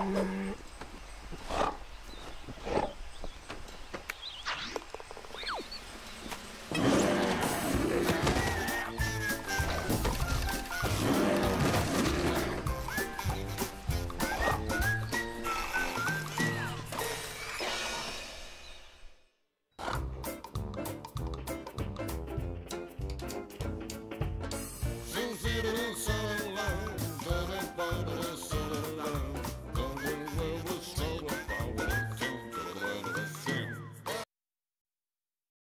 Mm-hmm.